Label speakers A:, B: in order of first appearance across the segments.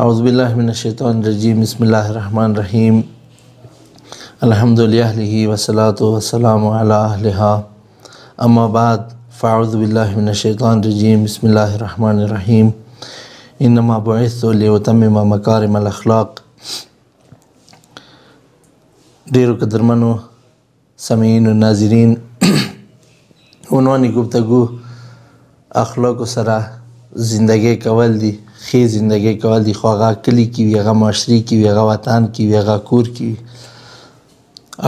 A: أعوذ بالله من الشيطان الرجيم بسم الله الرحمن الرحيم الحمد لله والصلاة والسلام على أهلها أما بعد فأعوذ بالله من الشيطان الرجيم بسم الله الرحمن الرحيم إنما بعثت لأتمم مكارم الأخلاق ديرو قدرمنو سمعین و ناظرین عنوان گفتگو اخلاق سره زندگی کول دي خې زندگی کول دي خو هغه کلی کې وي هغه معاشري کې وي هغه وطن کې وي هغه کور کې وي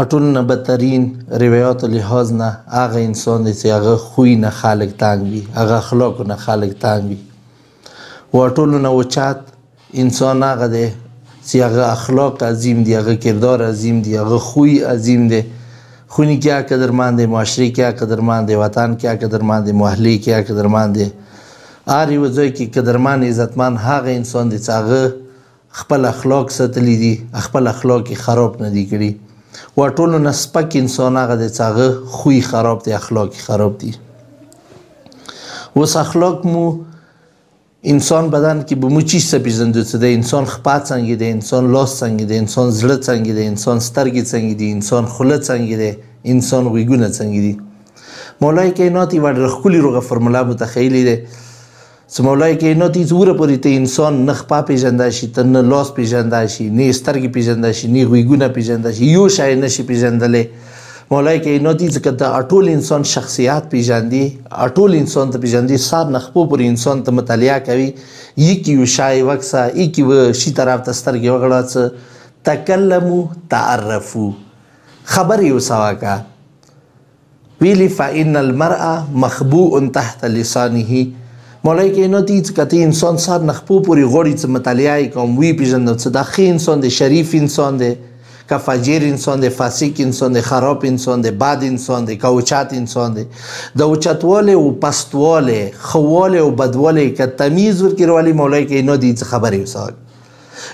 A: اټول نه بدترین روایت لحاظ نه هغه انسان دی چې هغه خوی نه خلک تنګ وي هغه اخلاق نه خلک تنګ وي واټول نه اوچت انسان هغه دی چې هغه اخلاق عظیم دی هغه کردار عظیم دی هغه خوی عظیم دی خونی کیا قدرمند دی معاشره کیا قدرمند دی وطن کیا قدرمند دی محله کیا قدرمند دی هر یو ځای کې قدرمن عزتمن هغه انسان دی چې هغه خپل اخلاق ساتلی دي خپل اخلاق خراب نه دي کړی و ټولو نه سپک انسان هغه دی چې هغه خوی خراب دی اخلاق خراب دي اوس اخلاق مو انسان بدن که به مو چی سپیزندو څه ده انسان خپه څنګه ده انسان لاس څنګه ده انسان زړه څنګه ده انسان سترګې څنګه دي انسان خوله څنګه ده انسان غویګونه څنګه دي مولای کائنات یو ډېر ښکلی روغه فرموله متخیلې ده چې مولای کائنات هیڅ وره پورې ته انسان نه خپه پیژنده شي ته نه لاس پیژنده شي نه سترګې پیژنده شي نه غویګونه پیژنده شي یو شی نشي پیژندلی مولای کې نو دي ځکه د اټول انسان شخصیت پیژاندي اټول انسان ته پیژاندي سر نخپو پر انسان ته مطالعه کوي یکی یو شای وکسا یکی و شي طرف ته سترګې وغړاڅ تکلمو تعرفو خبر یو سواکا ویلی فإن المرء مخبوء تحت لسانه مولای کې نو تیز کته انسان سر نخپو پوری غوړی چې مطالعه کوم وی پیژندل چې دا خې انسان دی شریف انسان دی که فجیر انسان دی فاسق انسان دی خراب انسان دی بد انسان دی که اوچت انسان دی د اوچتواله او پستواله خواله او بدواله که تمیز ورکړي ولی مولای که اینا دی څه خبرې وساک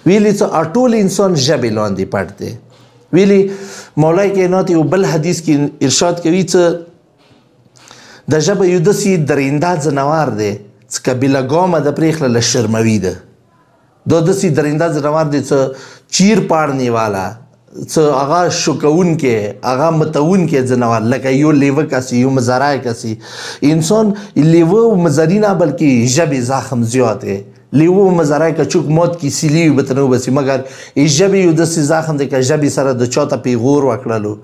A: ویلی څه اټول انسان ژبې لاندې پټ دی ویلی مولای که اینا یو بل حدیث کې ارشاد کوي څه د ژبه یو دسی درینده ځنوار دی څه کبیله ګامه د پریخله لشرموي ده د دسی درینده ز روان دی څه چیر پاړنی والا څه هغه شکون کې هغه متون کې جنوار لکه یو لیوه کسی یو مزرای کسی انسان لیوه و مزری نه بلکې ژبې زخم زیاته لیوه و مزرای که چوک موت کی سیلی بتنو بسی مګر ای ژبې یو دسی زخم دی که ژبې سره د چاته پیغور وکړلو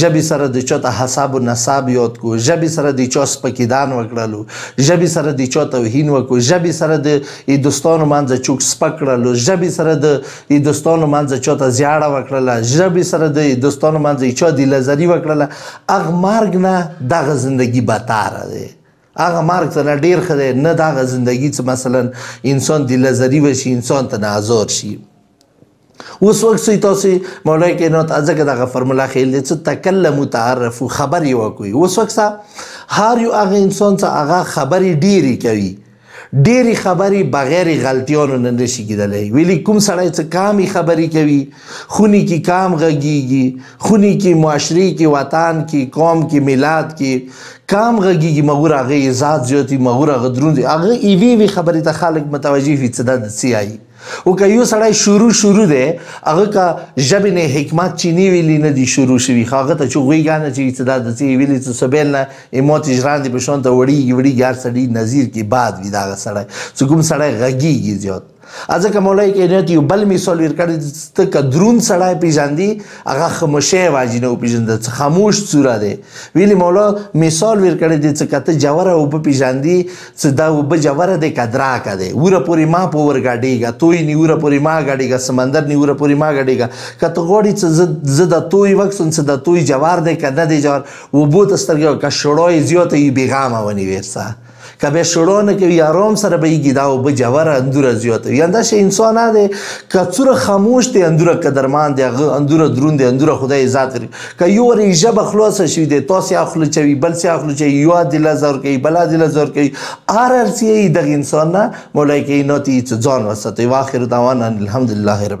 A: ژبی سره دی چوته حساب و نصاب یاد کو ژبی سره دی چا سپکیدان وکړلو ژبی سره دی چا توهین وکو ژبی سره دی ای دوستانو منځ چوک سپک کړلو ژبی سره دی ای دوستانو منځ چاته زیاړه وکړله ژبی سره دی ای دوستانو منځ چا دی لزری وکړله اغ مرګ نه دغه زندگی بتار دی هغه مرګ ته نه ډیر خره نه دغه زندگی چې مثلا انسان دی لزری وشي انسان ته نه ازار شي اوس وخت سي تاسو مولاي کینات ځکه دغه فرموله خېل دي چې تکلم متعرفو خبر یو کوي اوس وخت هر یو هغه انسان چې هغه خبرې ډېری کوي ډېری خبرې بغیر غلطیانو نه نشي کېدلی ویلي کوم سړی چې کامې خبرې کوي خونی کې کام غږیږي خونی کې معاشري کې وطن کې قوم کې ملت کې کام غږیږي مغور هغه عزت زیاتی مغور هغه دروند هغه ایوی وی خبرې ته خلک متوجه وي چې دا د سی آی او که یو سړی شروع شروع دی هغه کا ژبې نه حکمت چې نه ویلي نه دی شروع شوي هغه ته چې غوی ګانه چې څه دا د څه ویلي څه سبیل نه ایموت اجران دی په شون ته وړي وړي ګار سړي نظیر کې باد وي دا سړی چې کوم سړی غږیږي زیات ازکه مولای کې نه یو بل مثال ورکړی ته کدرون سړی پیژاندی هغه خاموشه واجینه او پیژند څه خاموش صورت دی ویلی مولا مثال ورکړی دی چې کته جوره او پیژاندی څه دا اوبه جوره دی که دراکه دی وره پورې ما په ور ګاډېږه توی نی وره پورې ما ګاډېږه سمندر نی وره پورې ما ګاډېږه که ته غواړي څه زه د توی وکسم څه د توی جوار دی که نه دی جوار اوبو ته سترګې که شړو یې زیاته یې بېغامه ونیوې سه که به شړو نه کوي آرام سره به یې دا اوبه جوره اندوره زیاته وي همداسې انسان نه دی که څوره خاموش دی اندوره قدرمن دی هغه اندوره دروند دی اندوره خدای ذات که یو ری ژبه خلاصه شي د تاسو اخلو چوي بل څه اخلو چي یو د لزر کوي بل د لزر کوي ار ار سي د انسان نه مولای کې نه تی ځان وساتي واخر دعوانا الحمدلله رب